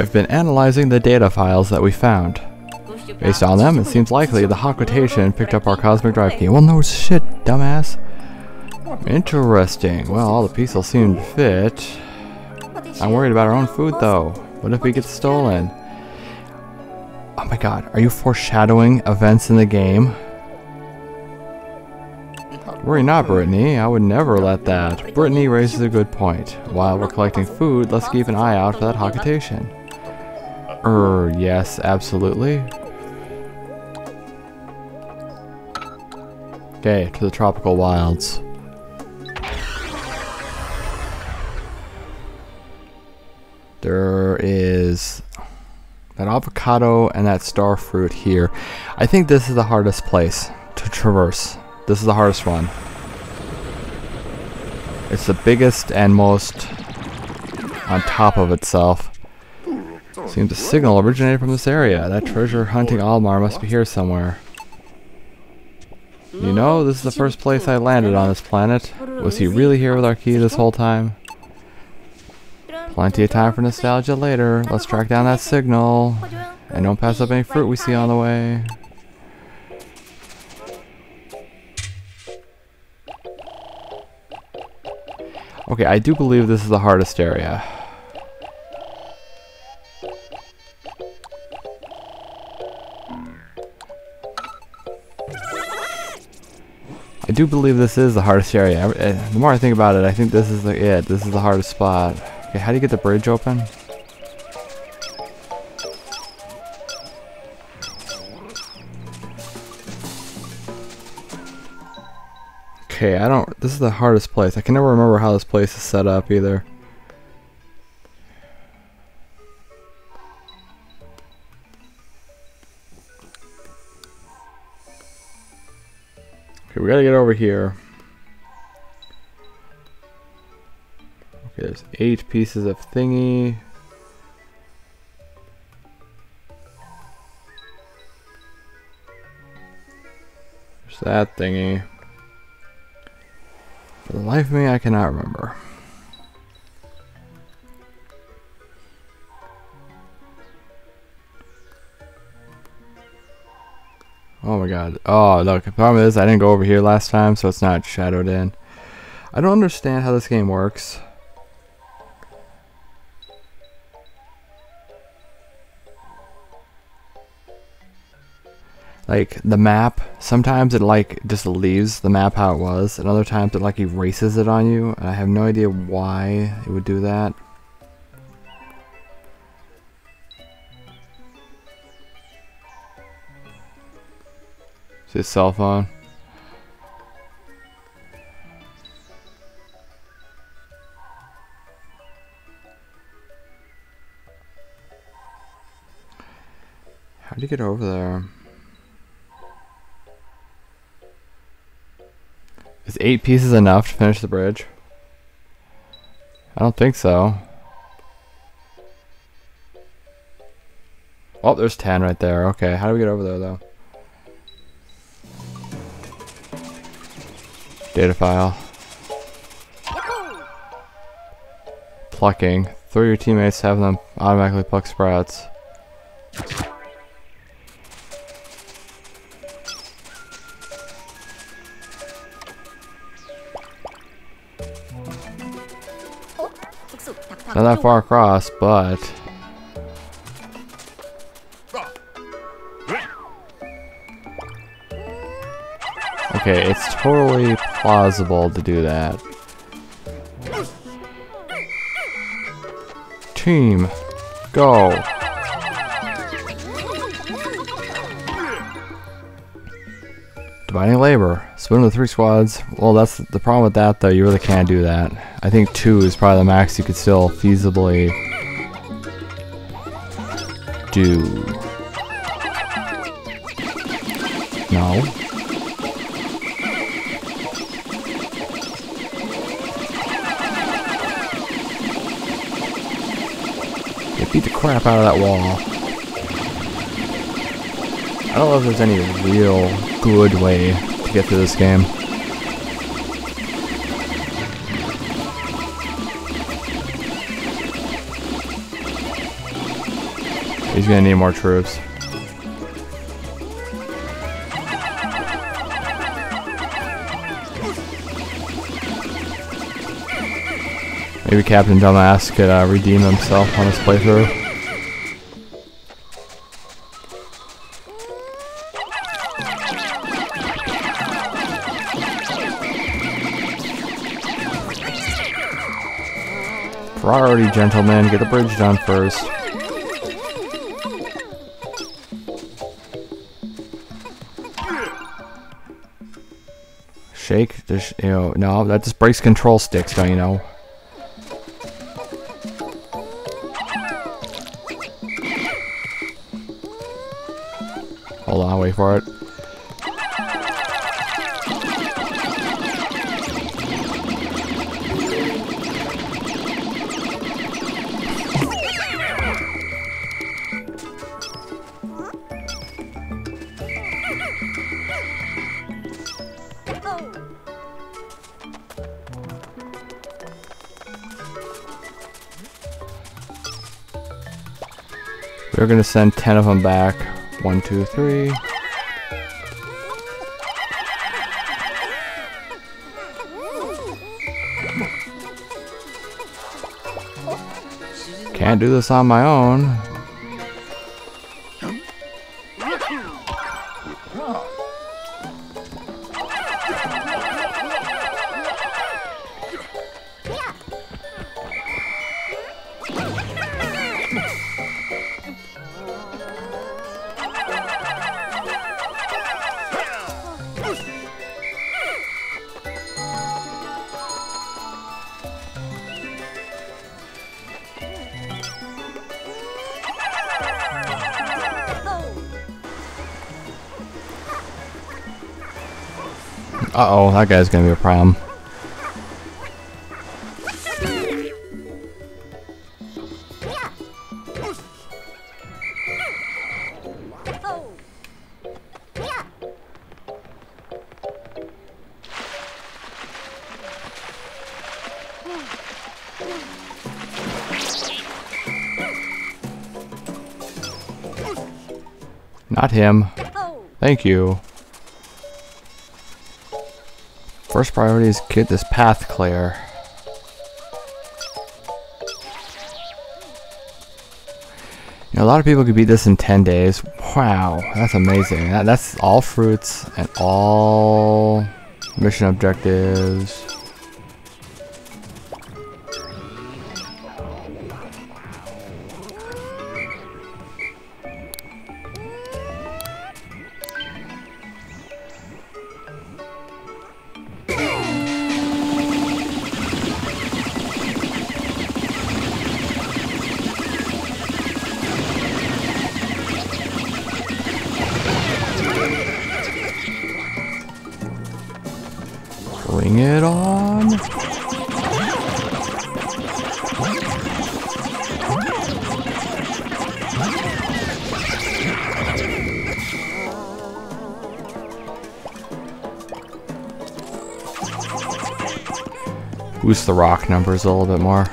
I've been analyzing the data files that we found. Based on them, it seems likely the Hocotatian picked up our Cosmic Drive key. Well, no shit, dumbass. Interesting. Well, all the pieces seem to fit. I'm worried about our own food, though. What if we get stolen? Oh my god, are you foreshadowing events in the game? Worry not, Brittany. I would never let that. Brittany raises a good point. While we're collecting food, let's keep an eye out for that Hocotatian. Er, yes, absolutely. Okay, to the tropical wilds. There is that avocado and that star fruit here. I think this is the hardest place to traverse. This is the hardest one. It's the biggest and most on top of itself. Seems a signal originated from this area. That treasure hunting Olimar must be here somewhere. You know, this is the first place I landed on this planet. Was he really here with our key this whole time? Plenty of time for nostalgia later. Let's track down that signal. And don't pass up any fruit we see on the way. Okay, I do believe this is the hardest area. Do believe this is the hardest area. Uh, the more I think about it, I think this is the it. This is the hardest spot. Okay, how do you get the bridge open? Okay, I don't... This is the hardest place. I can never remember how this place is set up either. Okay, we gotta get over here. Okay, there's eight pieces of thingy. There's that thingy. For the life of me, I cannot remember. Oh my god. Oh, look, the problem is I didn't go over here last time, so it's not shadowed in. I don't understand how this game works. Like, the map, sometimes it like just leaves the map how it was, and other times it like erases it on you, and I have no idea why it would do that. His cell phone. How do you get over there? Is eight pieces enough to finish the bridge? I don't think so. Oh, there's 10 right there. Okay, how do we get over there, though? Data file. Plucking. Throw your teammates have them automatically pluck sprouts. Not that far across, but... Okay, it's totally plausible to do that. Team, go! Dividing labor. Split into three squads. Well, that's the problem with that, though. You really can't do that. I think two is probably the max you could still feasibly do. No. Beat the crap out of that wall. I don't know if there's any real good way to get through this game. He's gonna need more troops. Maybe Captain Dumbass could uh, redeem himself on his playthrough. Priority, gentlemen. Get the bridge done first. Shake, you know, no, that just breaks control sticks, don't you know? Hold on, wait for it. We're gonna send 10 of them back. One, two, three. Can't do this on my own. Uh-oh, that guy's gonna be a problem. Not him. Thank you. First priority is get this path clear. You know, a lot of people could beat this in 10 days. Wow, that's amazing. That, that's all fruits and all mission objectives. Bring it on. Boost the rock numbers a little bit more.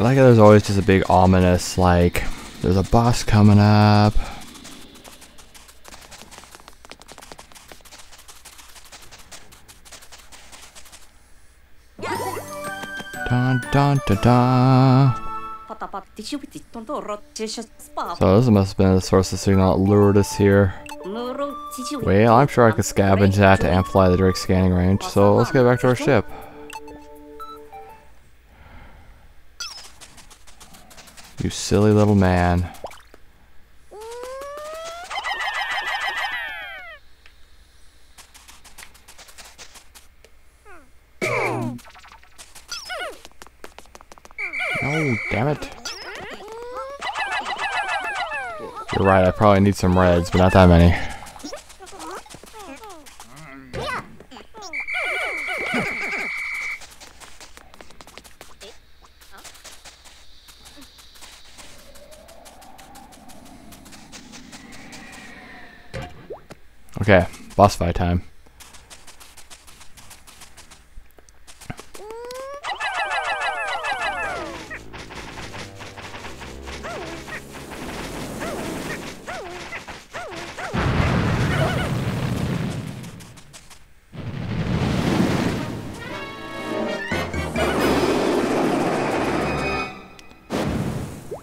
Like there's always just a big ominous, like, there's a boss coming up. Dun dun dun dun. So this must have been the source of signal that lured us here. Well, I'm sure I could scavenge that to amplify the Drake scanning range, so let's get back to our ship. You silly little man. Oh, damn it. You're right, I probably need some reds, but not that many. Okay, boss fight time.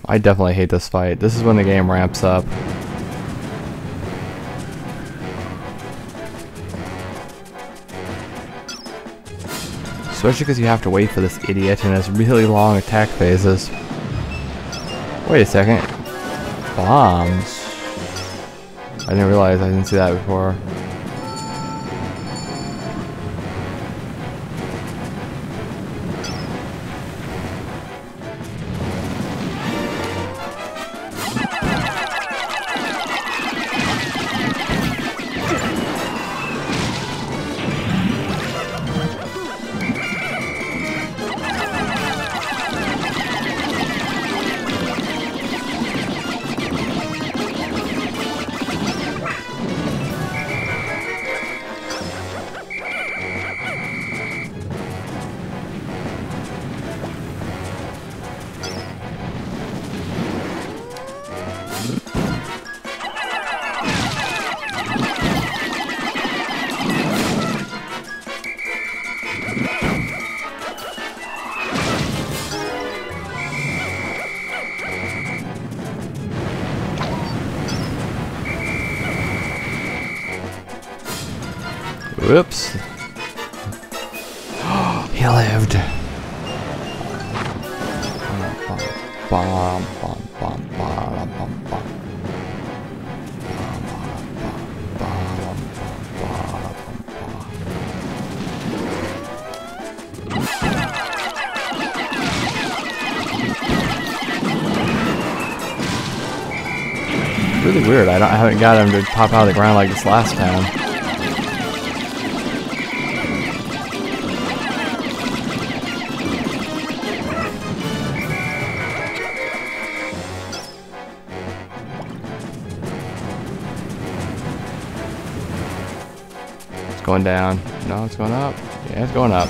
I definitely hate this fight. This is when the game ramps up. Especially because you have to wait for this idiot and his really long attack phases. Wait a second. Bombs. I didn't realize I didn't see that before. Whoops. he lived. Really weird. I, don't, I haven't got him to pop out of the ground like this last time. Going down. No, it's going up. Yeah, it's going up.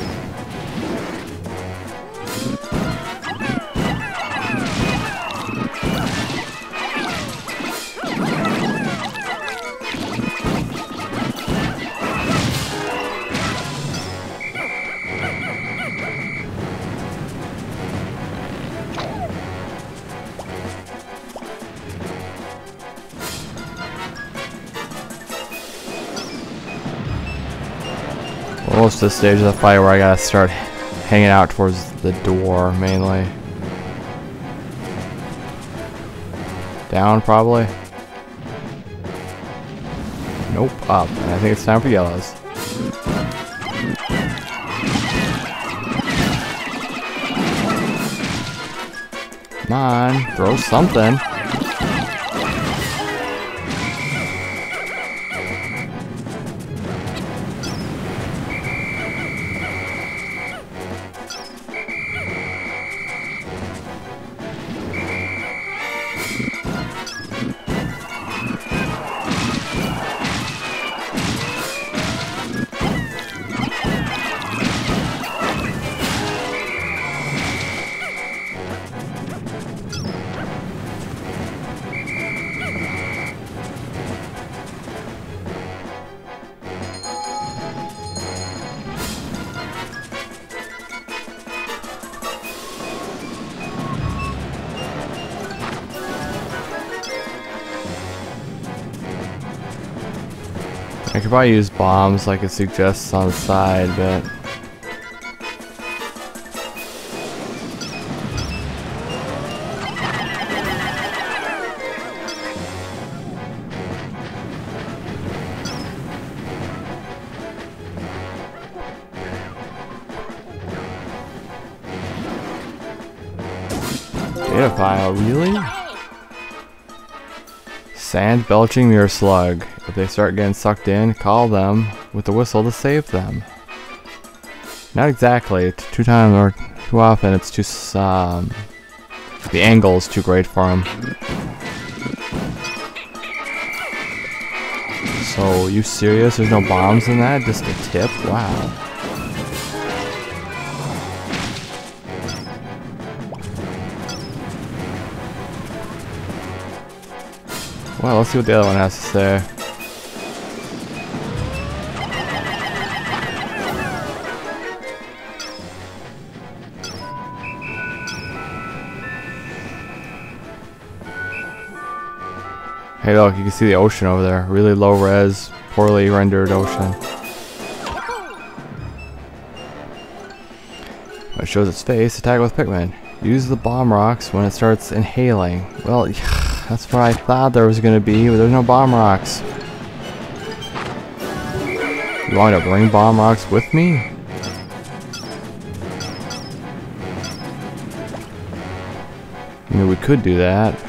Almost to the stage of the fight where I gotta start hanging out towards the door mainly. Down probably. Nope, up. And I think it's time for yellows. Come on, throw something. I could probably use bombs like it suggests on the side, but... Data file, really? Sand belching Meerslug. They start getting sucked in, call them with the whistle to save them. Not exactly. Two times or too often, it's too um, the angle is too great for them. So, you serious? There's no bombs in that? Just a tip? Wow. Well, let's see what the other one has to say. Hey look, you can see the ocean over there. Really low res, poorly rendered ocean. It shows its face, attack with Pikmin. Use the bomb rocks when it starts inhaling. Well, that's what I thought there was gonna be, but there's no bomb rocks. You want to bring bomb rocks with me? I mean, we could do that.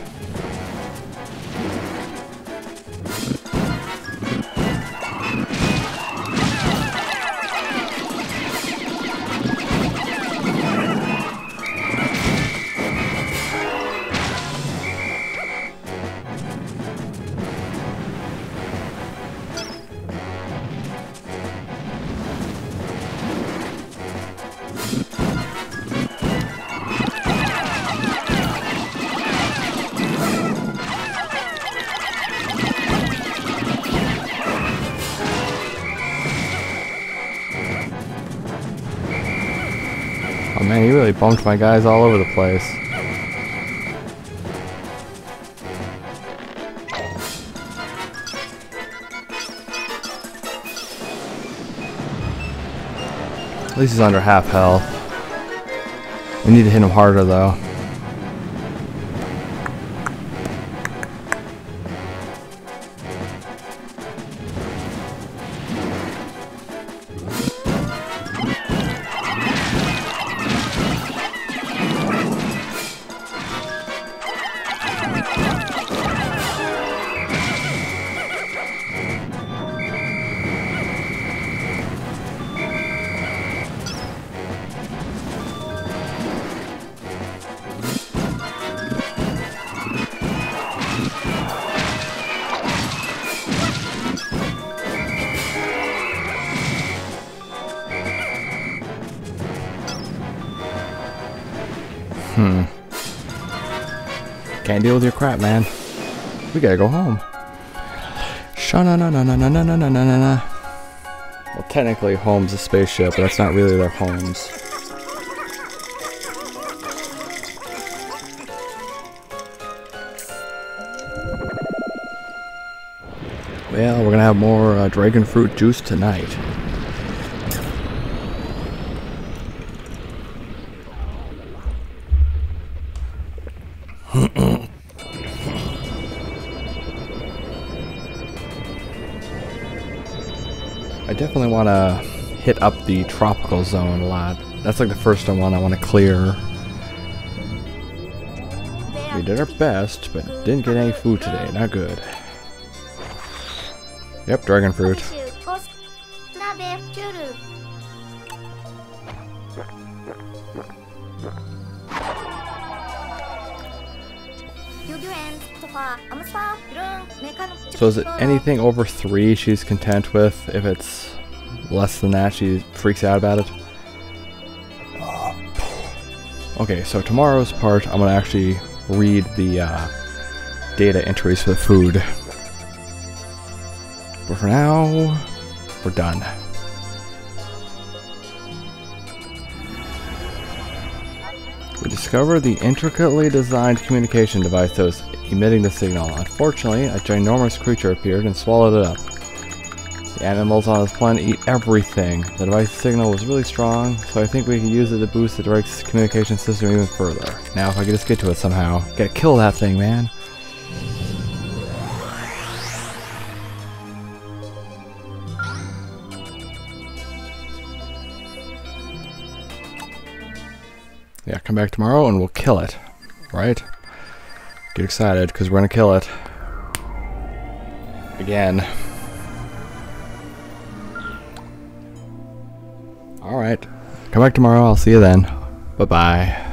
Bumped my guys all over the place. At least he's under half health. We need to hit him harder though. Can't deal with your crap, man. We gotta go home. Shana na na na na na na na na na. Well, technically, home's a spaceship, but that's not really their homes. Well, we're gonna have more uh, dragon fruit juice tonight. definitely want to hit up the tropical zone a lot. That's like the first one I want to clear. We did our best, but didn't get any food today. Not good. Yep, dragon fruit. So is it anything over three she's content with? If it's less than that, she freaks out about it? Okay, so tomorrow's part, I'm going to actually read the uh, data entries for the food. But for now, we're done. We discovered the intricately designed communication device that was emitting the signal. Unfortunately, a ginormous creature appeared and swallowed it up. The animals on this planet eat everything. The device signal was really strong, so I think we can use it to boost the direct communication system even further. Now, if I could just get to it somehow. Gotta kill that thing, man. Yeah, come back tomorrow and we'll kill it. Right? Get excited, because we're gonna kill it. Again. Alright. Come back tomorrow, I'll see you then. Bye-bye.